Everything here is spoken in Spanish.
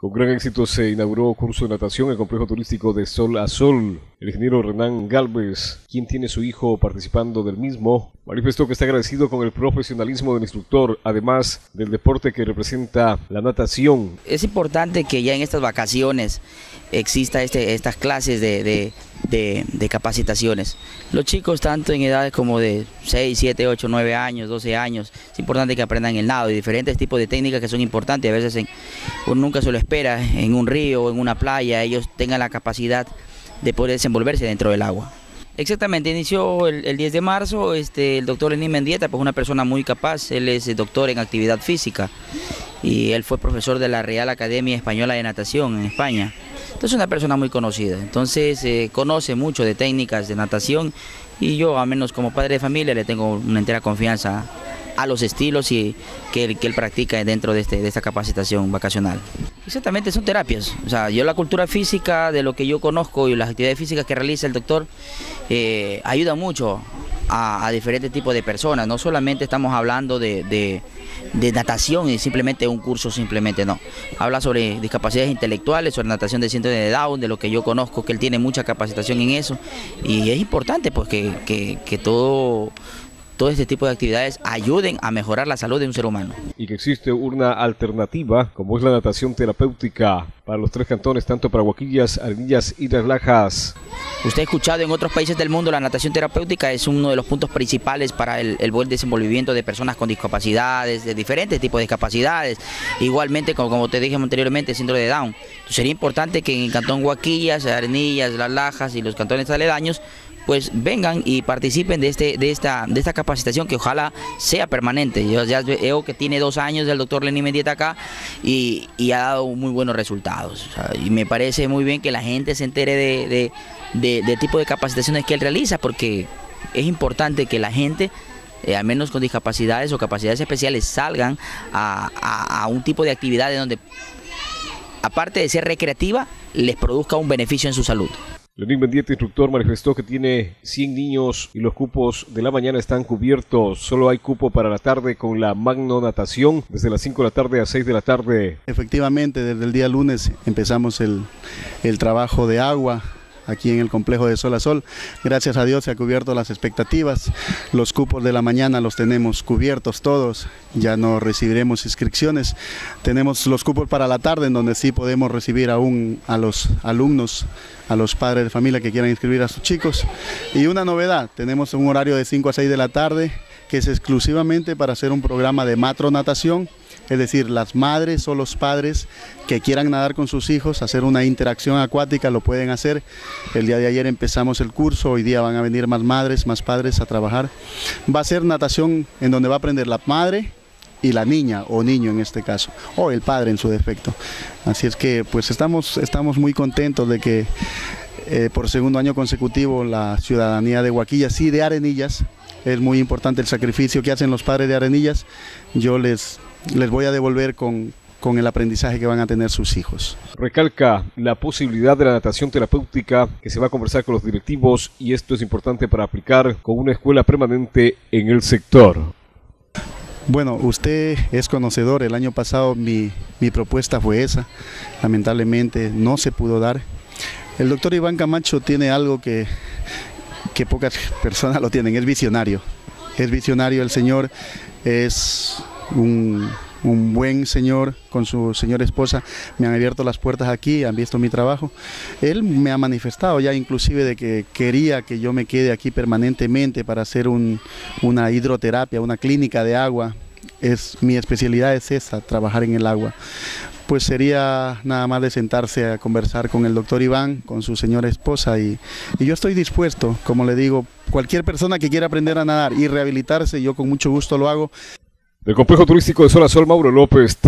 Con gran éxito se inauguró curso de natación en el complejo turístico de Sol a Sol. El ingeniero Renán Galvez, quien tiene su hijo participando del mismo, manifestó que está agradecido con el profesionalismo del instructor, además del deporte que representa la natación. Es importante que ya en estas vacaciones exista este, estas clases de, de, capacitaciones. Los chicos, tanto en edades como de 6, 7, 8, 9 años, 12 años, es importante que aprendan el nado y diferentes tipos de técnicas que son importantes. A veces uno nunca se lo espera en un río o en una playa, ellos tengan la capacidad de poder desenvolverse dentro del agua. Exactamente, inició el, 10 de marzo, este, el doctor Lenín Mendieta, pues una persona muy capaz, él es doctor en actividad física y él fue profesor de la Real Academia Española de Natación en España. Entonces es una persona muy conocida, entonces eh, conoce mucho de técnicas de natación y yo, al menos como padre de familia, le tengo una entera confianza a los estilos y que, él, que él practica dentro de, este, de esta capacitación vacacional. Exactamente, son terapias. O sea, yo la cultura física, de lo que yo conozco y las actividades físicas que realiza el doctor, eh, ayuda mucho a, diferentes tipos de personas. No solamente estamos hablando de, natación y simplemente un curso, simplemente no. Habla sobre discapacidades intelectuales, sobre natación de síndrome de Down, de lo que yo conozco, que él tiene mucha capacitación en eso. Y es importante pues que, que todo todo este tipo de actividades ayuden a mejorar la salud de un ser humano. Y que existe una alternativa, como es la natación terapéutica para los tres cantones, tanto para Guaquillas, Arenillas y Las Lajas. Usted ha escuchado en otros países del mundo la natación terapéutica es uno de los puntos principales para el, buen desenvolvimiento de personas con discapacidades, de diferentes tipos de discapacidades. Igualmente, como, como te dije anteriormente, síndrome de Down. sería importante que en el cantón Guaquillas, Arenillas, Las Lajas y los cantones aledaños pues vengan y participen de, este, de, esta, de esta capacitación que ojalá sea permanente. Yo ya veo que tiene dos años el doctor Lenín Mendieta acá y, ha dado muy buenos resultados. y me parece muy bien que la gente se entere de, de, tipo de capacitaciones que él realiza porque es importante que la gente eh, al menos con discapacidades o capacidades especiales, salgan a, a, un tipo de actividades donde, aparte de ser recreativa, les produzca un beneficio en su salud. Lenín Mendieta, instructor, manifestó que tiene 100 niños y los cupos de la mañana están cubiertos. Solo hay cupo para la tarde con la magno natación desde las 5 de la tarde a 6 de la tarde. Efectivamente, desde el día lunes empezamos el, el trabajo de agua aquí en el complejo de Sol a Sol. Gracias a Dios se ha cubierto las expectativas. Los cupos de la mañana los tenemos cubiertos todos. Ya no recibiremos inscripciones. Tenemos los cupos para la tarde en donde sí podemos recibir aún a los alumnos, a los padres de familia que quieran inscribir a sus chicos. Y una novedad, tenemos un horario de 5 a 6 de la tarde que es exclusivamente para hacer un programa de matronatación es decir, las madres o los padres que quieran nadar con sus hijos, hacer una interacción acuática, lo pueden hacer. El día de ayer empezamos el curso, hoy día van a venir más madres, más padres a trabajar. Va a ser natación en donde va a aprender la madre y la niña o niño en este caso, o el padre en su defecto. Así es que pues estamos, estamos muy contentos de que eh, por segundo año consecutivo la ciudadanía de Huaquillas y de Arenillas, es muy importante el sacrificio que hacen los padres de Arenillas, yo les les voy a devolver con, con el aprendizaje que van a tener sus hijos. Recalca la posibilidad de la natación terapéutica que se va a conversar con los directivos y esto es importante para aplicar con una escuela permanente en el sector. Bueno, usted es conocedor, el año pasado mi, mi propuesta fue esa, lamentablemente no se pudo dar. El doctor Iván Camacho tiene algo que, que pocas personas lo tienen, es visionario. Es visionario el señor, es un, buen señor con su señora esposa, me han abierto las puertas aquí, han visto mi trabajo. Él me ha manifestado ya inclusive de que quería que yo me quede aquí permanentemente para hacer una hidroterapia, una clínica de agua. Es, mi especialidad es esa, trabajar en el agua. Pues sería nada más de sentarse a conversar con el doctor Iván, con su señora esposa y, y yo estoy dispuesto, como le digo, cualquier persona que quiera aprender a nadar y rehabilitarse, yo con mucho gusto lo hago. Del complejo turístico de Zona Sol, Mauro López.